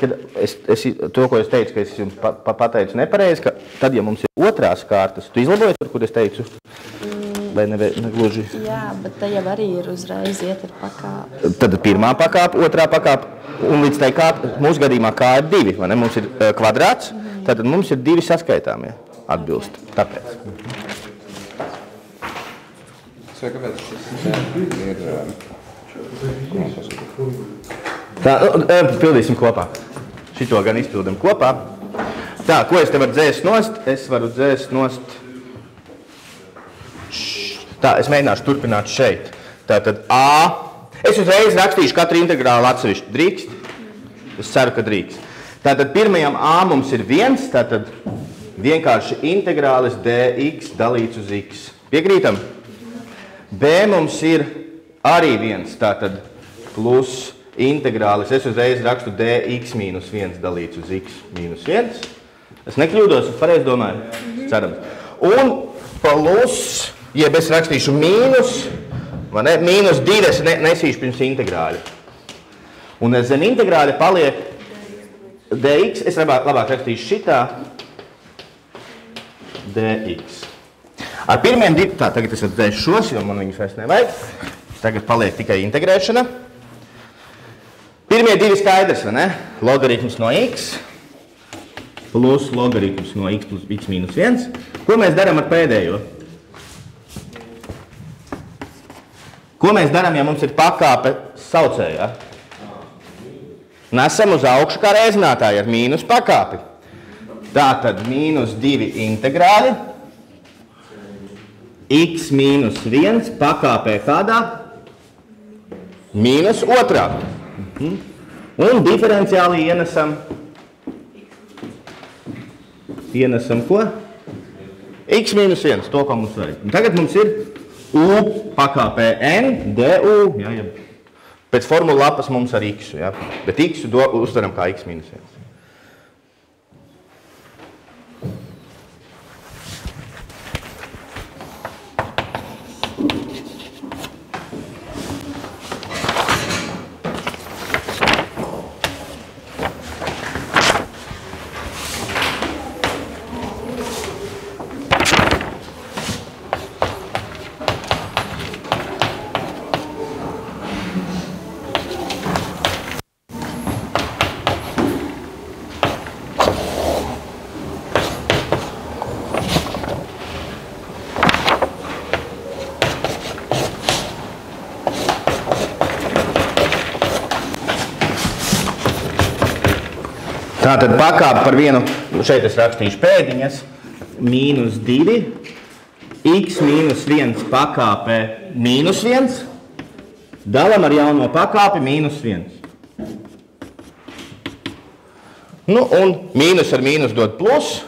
ka es, es, to, ko es teicu, ka es jums pa, pa, pateicu nepareizi, ka tad, ja mums ir otrās kārtas, tu izlaboji tur, kur es teicu? Vai ne, ne gluži? Jā, bet te jau arī ir uzreiz iet ar pakāpi. Tad pirmā pakāpe, otrā pakāpe, un līdz tai kāp, mūsu gadījumā kā ir divi, vai ne? Mums ir uh, kvadrāts, tad mums ir divi saskaitāmie atbilst. Tāpēc. Vai kāpēc šis ir? Tā, nu, e, pildīsim kopā. Šito gan izpildam kopā. Tā, ko es te varu dzēst nost? Es varu dzēst nost. Tā, es mēģināšu turpināt šeit. Tātad A. Es uzreiz rakstīšu katru integrālu atsevišķi. Drīkst? Es ceru, ka drīkst. Tātad pirmajam A mums ir viens, tātad vienkārši integrālis dx dalīts uz x. Piekrītam? B mums ir arī viens, tātad plus integrālis. Es uzreiz rakstu dx mīnus 1 dalīts uz x mīnus 1. Es nekļūdos, es pareizi domāju. Cerams. Un plus, jeb es rakstīšu mīnus, vai ne? Mīnus 2 es ne, nesīšu pirms integrāļa. Un zem integrāļa paliek dx. Es labāk, labāk rakstīšu šitā dx. Ar pirmiem diviem, tā tagad es atdzēšu šos, jo man viņus vairs nevajag. Tagad paliek tikai integrēšana. Pirmie divi skaidrs, vai ne? Logaritms no x plus logaritms no x plus x mīnus 1. Ko mēs darām ar pēdējo? Ko mēs darām, ja mums ir pakāpe saucējā? Nesam uz augšu kā reizinātāji ar mīnus pakāpi. Tā tad mīnus 2 integrāli. x mīnus 1 pakāpē kādā? Mīnus otrā. Mhm. Un diferenciāli ienesam. Ienesam ko? x mīnus 1, to, ko mums vajag. Un tagad mums ir u pakāpē n, du. Jā, jā. Pēc formula lapas mums ar x. Jā. Bet x do, uztveram kā x mīnus 1. Tā tad pakāpe par vienu, nu, šeit es rakstīšu pēdiņas, mīnus 2, x mīnus 1 pakāpē mīnus 1, dalam ar jauno pakāpi mīnus 1. Nu, un mīnus ar mīnus dod plus,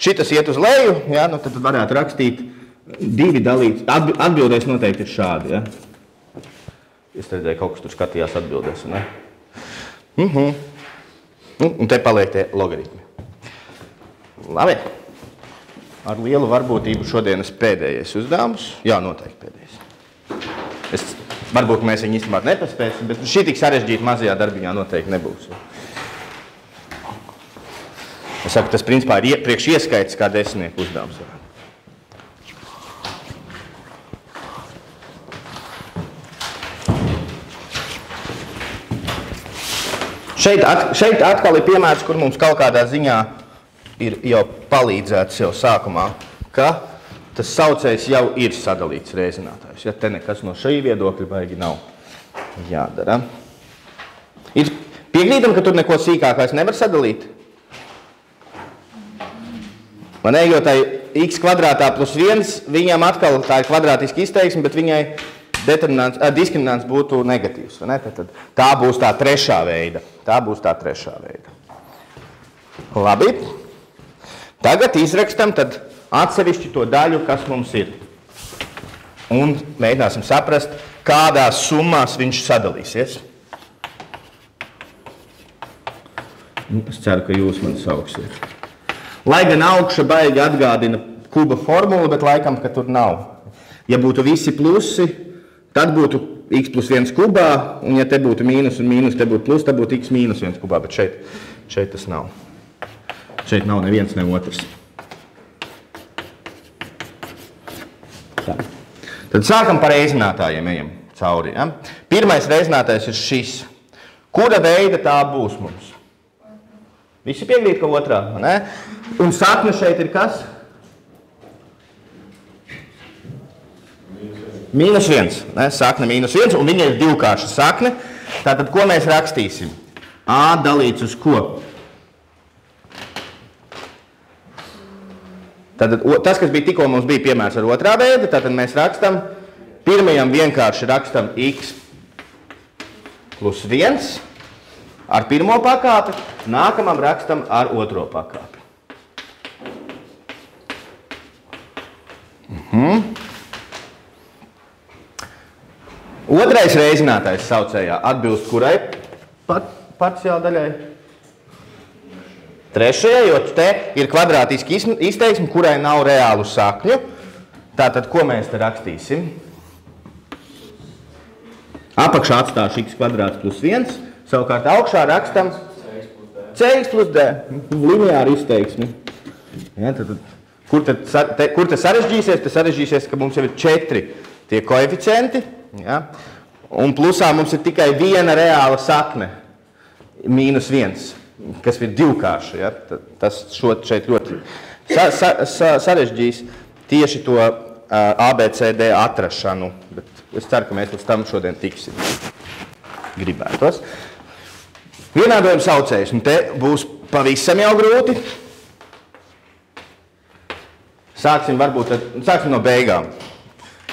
šitas iet uz leju, ja, nu, tad varētu rakstīt divi dalīts, Atbi- atbildēs noteikti ir šādi, ja. Es redzēju, kaut kas tur skatījās atbildēs, ne? Mhm. Nu, un te paliek tie logaritmi. Labi. Ar lielu varbūtību šodienas pēdējais uzdevums. Jā, noteikti pēdējais. Es, varbūt mēs viņu īstenībā nepaspēsim, bet šī tik sarežģīta mazajā darbiņā noteikti nebūs. Es saku, tas principā ir ie- priekš ieskaits kā desmitnieku uzdevums. Šeit, at, šeit atkal ir piemērs, kur mums kaut kādā ziņā ir jau palīdzēts jau sākumā, ka tas saucējs jau ir sadalīts reizinātājs. Ja te nekas no šī viedokļa baigi nav jādara. Ir piekrītam, ka tur neko sīkākais nevar sadalīt? Man ne, jo tai x kvadrātā plus 1, viņam atkal tā ir kvadrātiska izteiksme, bet viņai diskriminants būtu negatīvs. ne? Tad, tad tā būs tā trešā veida. Tā būs tā trešā veida. Labi. Tagad izrakstam atsevišķi to daļu, kas mums ir. Un mēģināsim saprast, kādās summās viņš sadalīsies. Nu, Es ceru, ka jūs man sauksiet. Lai gan augša baigi atgādina kuba formulu, bet laikam, ka tur nav. Ja būtu visi plusi, tad būtu x plus 1 kubā, un ja te būtu mīnus un mīnus, te būtu plus, tad būtu x mīnus 1 kubā, bet šeit, šeit tas nav. Šeit nav neviens, ne otrs. Tā. Tad sākam par reizinātājiem, ejam cauri. Ja? Pirmais reizinātājs ir šis. Kura veida tā būs mums? Visi piekrīt, ka otrā. Ne? Un sakne šeit ir kas? Mīnus viens. Ne? Sakne mīnus viens, un viņa ir divkārša sakne. Tātad, ko mēs rakstīsim? A dalīts uz ko? Tātad, o- tas, kas bija tikko mums bija piemērs ar otrā veidu, tad mēs rakstām, pirmajam vienkārši rakstam x plus 1 ar pirmo pakāpi, nākamam rakstam ar otro pakāpi. Mhm. Otrais reizinātājs saucējā atbilst kurai pat, parciāla daļai? Trešajai, jo te ir kvadrātiski izteiksme, kurai nav reālu sakņu. Tātad, ko mēs te rakstīsim? Apakšā atstāšu x kvadrāts plus 1, savukārt augšā rakstam cx plus d. Lineāra izteiksme. Ja, tad, kur, tad, te, kur tas sarežģīsies? Tas sarežģīsies, ka mums jau ir četri tie koeficienti. Ja, un plusā mums ir tikai viena reāla sakne mīnus viens, kas ir divkārša. Ja? Tas šeit ļoti sa, sa, sa, sarežģīs tieši to uh, ABCD atrašanu. Bet es ceru, ka mēs līdz tam šodien tiksim. Gribētos. Vienādojums saucējs. Un te būs pavisam jau grūti. Sāksim, varbūt, sāksim no beigām.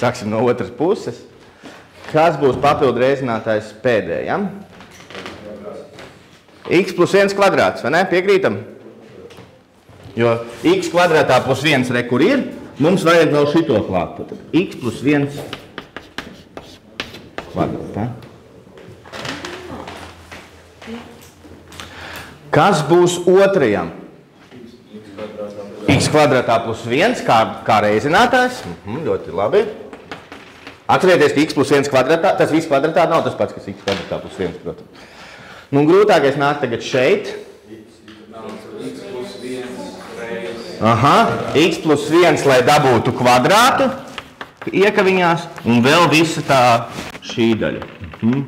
Sāksim no otras puses. Kas būs papildu reizinātājs pēdējam? x plus 1 kvadrāts, vai ne? Piekrītam? Jo x kvadrātā plus 1 re, kur ir, mums vajag vēl šito klāt. Tad x plus 1 kvadrātā. Kas būs otrajam? x kvadrātā plus 1 kā, kā reizinātājs. Mhm, ļoti labi. Atcerieties, ka x plus 1 kvadrātā, tas viss kvadrātā nav tas pats, kas x kvadrātā plus 1. Protams. Nu, grūtākais nāk tagad šeit. Aha, x plus 1, lai dabūtu kvadrātu iekaviņās, un vēl visa tā šī daļa. Mhm.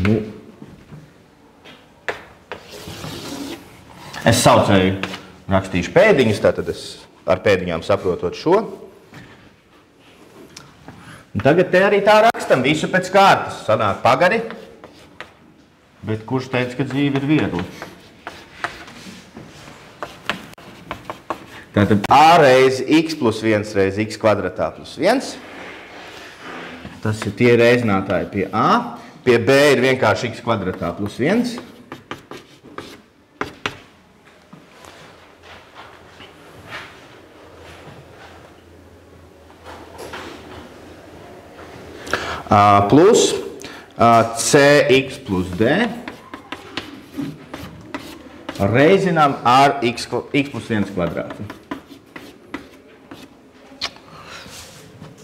Nu. Es saucēju, rakstīšu pēdiņas, tātad es ar pēdiņām saprotot šo. Un tagad te arī tā rakstam, visu pēc kārtas. Sanāk pagari, bet kurš teica, ka dzīve ir viegla? Tātad a reizi x plus 1 reizi x kvadratā plus 1. Tas ir tie reizinātāji pie a. Pie b ir vienkārši x kvadratā plus 1. Plus cx plus d reizinām ar x, x plus 1 kvadrātu.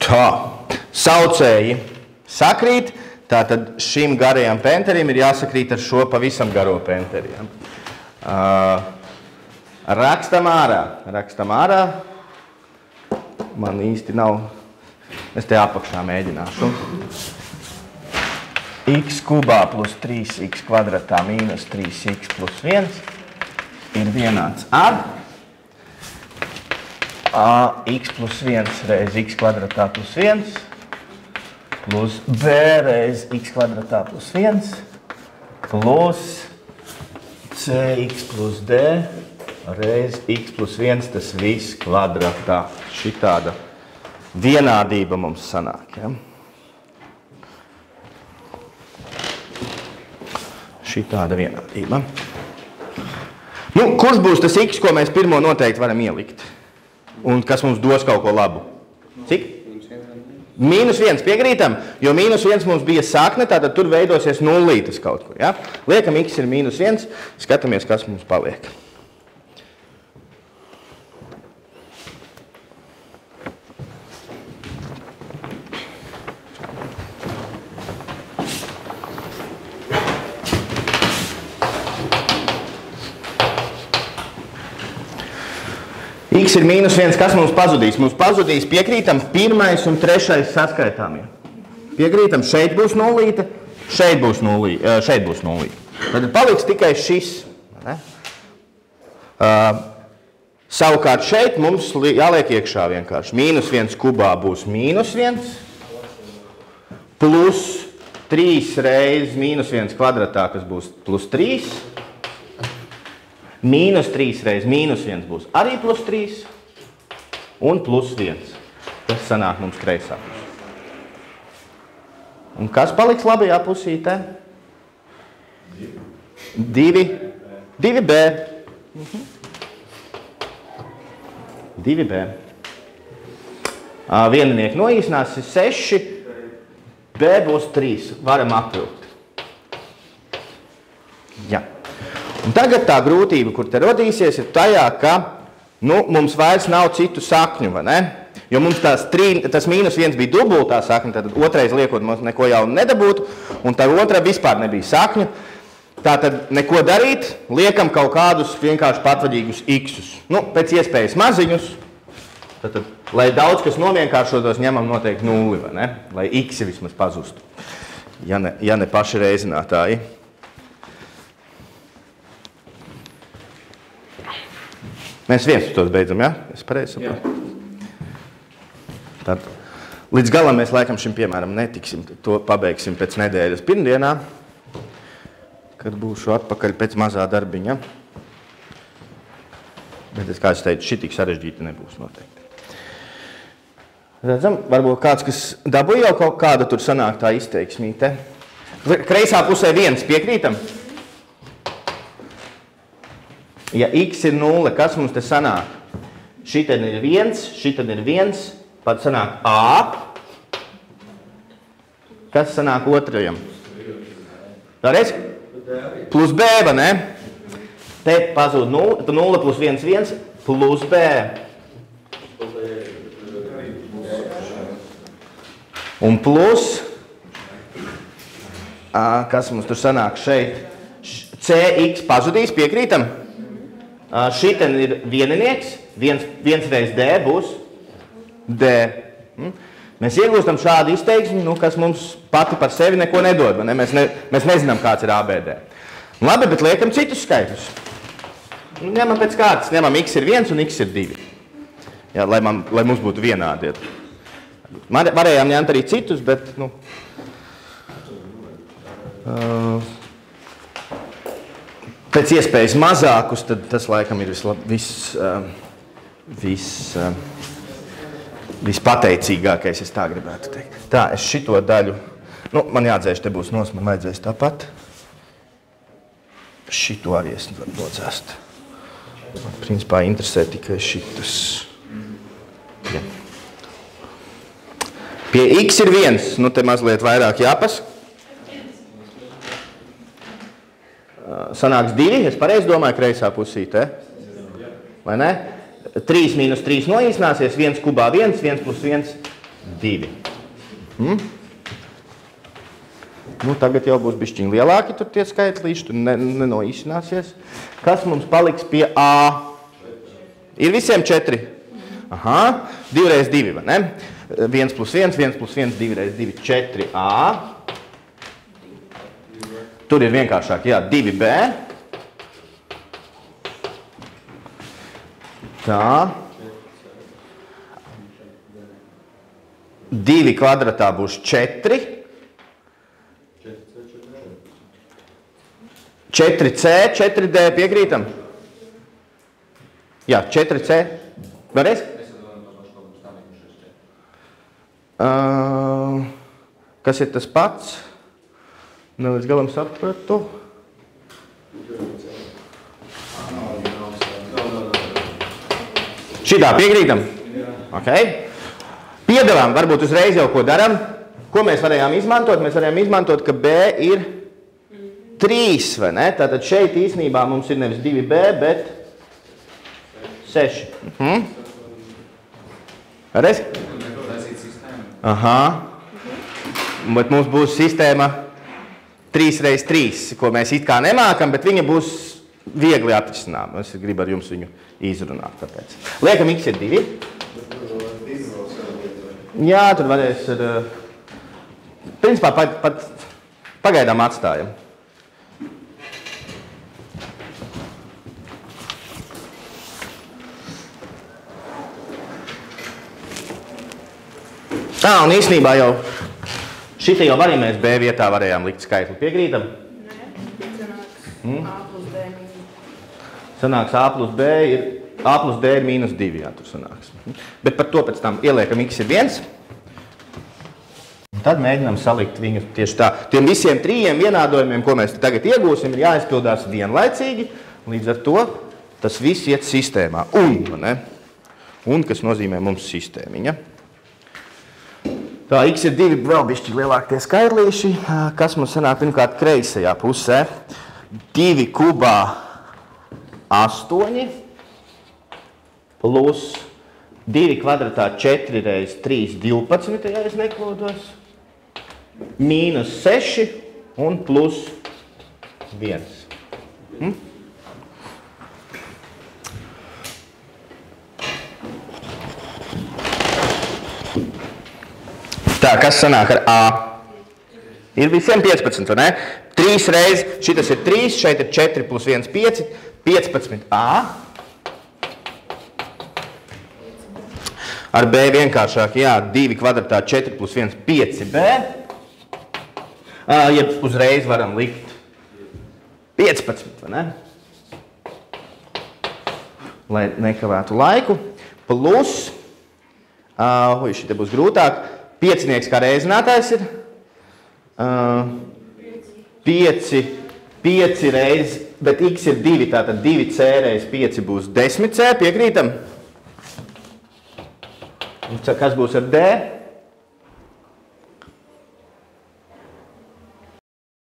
Tā, saucēji sakrīt, tātad šim garajam penterim ir jāsakrīt ar šo pavisam garo penteri. Ja? Uh, rakstam ārā, rakstam ārā. Man īsti nav, es te apakšā mēģināšu. x kubā plus 3x kvadratā mīnus 3x plus 1 ir vienāds ar ax plus 1 reiz x kvadratā plus 1 plus b reiz x kvadratā plus 1 plus cx plus d reiz x plus 1 tas viss kvadratā. Šitāda vienādība mums sanāk. Ja? Šī tāda vienādība. Nu, kurš būs tas x, ko mēs pirmo noteikti varam ielikt? Un kas mums dos kaut ko labu? Cik? Mīnus viens piekrītam, jo mīnus viens mums bija sakne, tātad tur veidosies nulītis kaut kur. Ja? Liekam, x ir mīnus viens, skatāmies, kas mums paliek. X ir mīnus 1. Kas mums pazudīs? Mums pazudīs piekrītam pirmais un trešais saskaitāmie. Piekrītam, šeit būs nulīte, šeit būs nulīte. Šeit būs nulīte. Tad paliks tikai šis. Ne? Uh, savukārt šeit mums li- jāliek iekšā vienkārši. Mīnus 1 kubā būs mīnus 1 plus 3 reizes mīnus 1 kvadratā, kas būs plus 3. Mīnus 3 reizes mīnus 1 būs arī plus 3 un plus 1. Tas sanāk mums kreisā pusē. Un kas paliks labajā pusītē? 2, 2B. Mhm. 2B. Ā, Vieninieki noīsinās 6, B būs 3. Varam apvilkt. Jā. Un tagad tā grūtība, kur te radīsies, ir tajā, ka nu, mums vairs nav citu sakņu. vai ne? Jo mums tās trī, tas mīnus viens bija dubultā sakne, tad otrais liekot mums neko jaunu nedabūtu, un tā otra vispār nebija sakņu. Tā tad neko darīt, liekam kaut kādus vienkārši patvaļīgus iksus. Nu, pēc iespējas maziņus. Tad, tad, lai daudz kas novienkāršotos, ņemam noteikti nulli, vai ne? Lai iksi vismaz pazustu. Ja ne, ja ne paši reizinātāji. Mēs viens tos beidzam, ja? Es pareizi saprotu. Tad līdz galam mēs laikam šim piemēram netiksim. To pabeigsim pēc nedēļas pirmdienā, kad būšu atpakaļ pēc mazā darbiņa. Bet, es, kā es teicu, šī tik sarežģīta nebūs noteikti. Redzam, varbūt kāds, kas dabūja jau kaut kādu tur sanāk tā izteiksmīte. Kreisā pusē viens piekrītam. Ja x ir nulle, kas mums te sanāk? Tad ir viens, šī tad ir viens, pat sanāk A. Kas sanāk otrajam? Vēlreiz? Plus B, vai ne? Te pazūd nulle, tad nulle plus viens, viens, plus B. Un plus, ā, kas mums tur sanāk šeit? CX pazudīs, piekrītam? Šī ir vieninieks, viens, viens reiz D būs D. Mm? Mēs iegūstam šādu izteiksmi, nu, kas mums pati par sevi neko nedod. Ne? Mēs, ne, mēs nezinām, kāds ir ABD. Labi, bet liekam citus skaitļus. Nu, ņemam pēc kārtas, ņemam x ir 1 un x ir 2. Jā, lai, man, lai mums būtu vienādi. Varējām ņemt arī citus, bet. Nu, uh, pēc iespējas mazākus, tad tas laikam ir vislab, vis, uh, vis, uh, vispateicīgākais, es tā gribētu teikt. Tā, es šito daļu, nu, man jādzēš, te būs nos, man vajadzēs tāpat. Šito arī es varu nodzēst. Man, principā, interesē tikai šitas. Ja. Pie x ir viens, nu te mazliet vairāk jāpas. Sanāks divi, es pareizi domāju, kreisā pusītē. Vai ne? 3 mīnus 3 noīsināsies, 1 kubā 1, 1 plus 1, 2. Hmm? Nu, tagad jau būs bišķiņi lielāki tur tie skaitlīši, tur ne- nenoīsināsies. Kas mums paliks pie A? Ir visiem 4. Aha, 2 reiz 2, vai ne? 1 plus 1, 1 plus 1, 2 reiz 2, 4 A. Tur ir vienkāršāk, jā, 2B. Tā. 2 kvadratā būs 4. 4C, 4D piekrītam? Jā, 4C. Vēlreiz? Uh, kas ir tas pats? Ne līdz galam sapratu. Šitā piekrītam? Okay. Piedevām, varbūt uzreiz jau ko darām. Ko mēs varējām izmantot? Mēs varējām izmantot, ka B ir 3, vai ne? Tātad šeit īsnībā mums ir nevis 2B, bet 6. Mhm. Reiz? Aha. Bet mums būs sistēma 3 reiz 3, ko mēs it kā nemākam, bet viņa būs viegli atrisinām. Es gribu ar jums viņu izrunāt. Tāpēc. Liekam, x ir 2. Jā, tur varēs ar. eh, Principā pat, pat pagaidām atstājam. Tā, un īsnībā jau šitie jau arī mēs B vietā varējām likt skaitli. Piekrītam? Hmm? A plus B mīnus. Sanāks A plus B ir A plus D ir mīnus 2. Jā, tur sanāks. Bet par to pēc tam ieliekam x ir 1. Un tad mēģinām salikt viņus tieši tā. Tiem visiem trījiem vienādojumiem, ko mēs tagad iegūsim, ir jāizpildās vienlaicīgi. Līdz ar to tas viss iet sistēmā. Un, ne? Un kas nozīmē mums sistēmiņa. Tā x ir divi vēl bišķi lielāki tie skaidrlīši, kas mums sanāk pirmkārt kreisajā pusē. 2 kubā 8 plus 2 kvadratā 4 reiz 3 12, ja es neklodos. Mīnus 6 un plus 1. Hm? Tā, kas sanāk ar A? Ir visiem 15, vai ne? 3 reizes, šis ir 3, šeit ir 4 plus 1, 5, 15A. Ar B vienkāršāk, jā, 2 kvadratā 4 plus 1, 5B. Ja uzreiz varam likt 15, vai ne? Lai nekavētu laiku. Plus, ui, šī te būs grūtāk, piecinieks kā reizinātājs ir. Uh, 5, 5 reizes, bet x ir 2, tātad 2c reizes 5 būs 10c, piekrītam? Un Kas būs ar d?